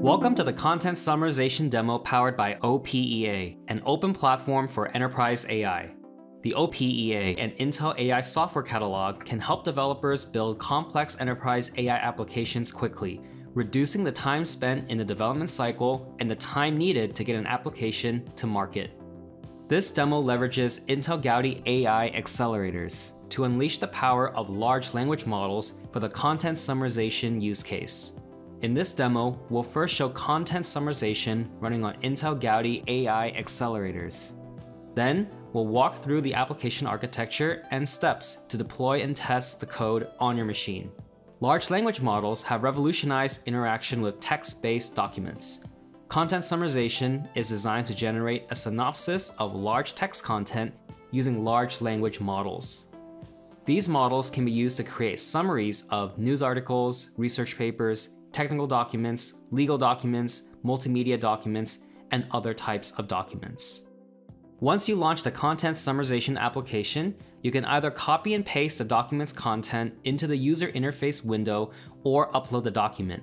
Welcome to the Content Summarization demo powered by OPEA, an open platform for enterprise AI. The OPEA and Intel AI software catalog can help developers build complex enterprise AI applications quickly, reducing the time spent in the development cycle and the time needed to get an application to market. This demo leverages Intel Gaudi AI accelerators to unleash the power of large language models for the content summarization use case. In this demo, we'll first show content summarization running on Intel Gaudi AI accelerators. Then, we'll walk through the application architecture and steps to deploy and test the code on your machine. Large language models have revolutionized interaction with text-based documents. Content summarization is designed to generate a synopsis of large text content using large language models. These models can be used to create summaries of news articles, research papers, technical documents, legal documents, multimedia documents, and other types of documents. Once you launch the content summarization application, you can either copy and paste the document's content into the user interface window or upload the document.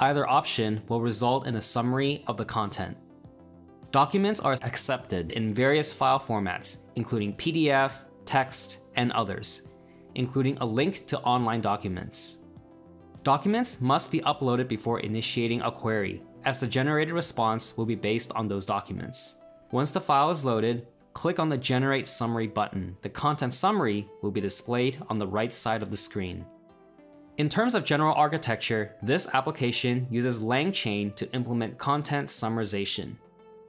Either option will result in a summary of the content. Documents are accepted in various file formats, including PDF, text, and others, including a link to online documents. Documents must be uploaded before initiating a query, as the generated response will be based on those documents. Once the file is loaded, click on the Generate Summary button. The content summary will be displayed on the right side of the screen. In terms of general architecture, this application uses LangChain to implement content summarization.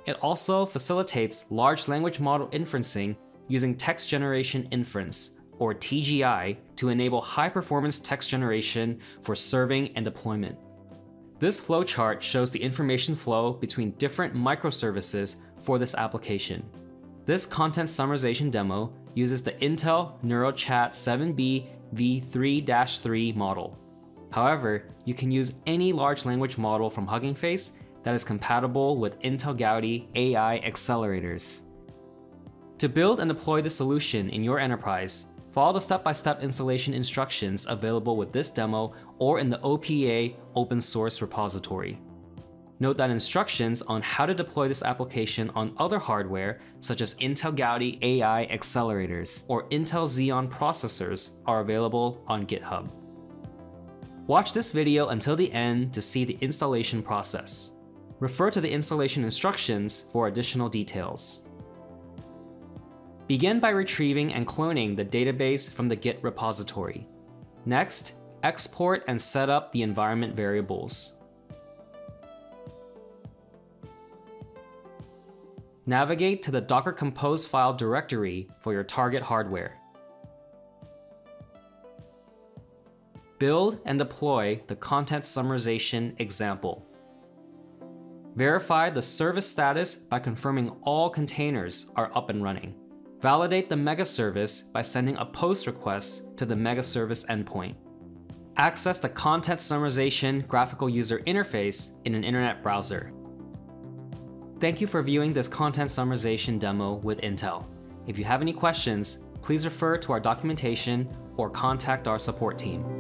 It also facilitates large language model inferencing using text generation inference, or TGI, to enable high-performance text generation for serving and deployment. This flowchart shows the information flow between different microservices for this application. This content summarization demo uses the Intel NeuralChat 7B v3-3 model. However, you can use any large language model from Hugging Face that is compatible with Intel Gaudi AI accelerators. To build and deploy the solution in your enterprise, Follow the step-by-step -step installation instructions available with this demo or in the OPEA open source repository. Note that instructions on how to deploy this application on other hardware, such as Intel Gaudi AI accelerators or Intel Xeon processors, are available on GitHub. Watch this video until the end to see the installation process. Refer to the installation instructions for additional details. Begin by retrieving and cloning the database from the Git repository. Next, export and set up the environment variables. Navigate to the Docker Compose file directory for your target hardware. Build and deploy the content summarization example. Verify the service status by confirming all containers are up and running. Validate the mega service by sending a post request to the mega service endpoint. Access the content summarization graphical user interface in an internet browser. Thank you for viewing this content summarization demo with Intel. If you have any questions, please refer to our documentation or contact our support team.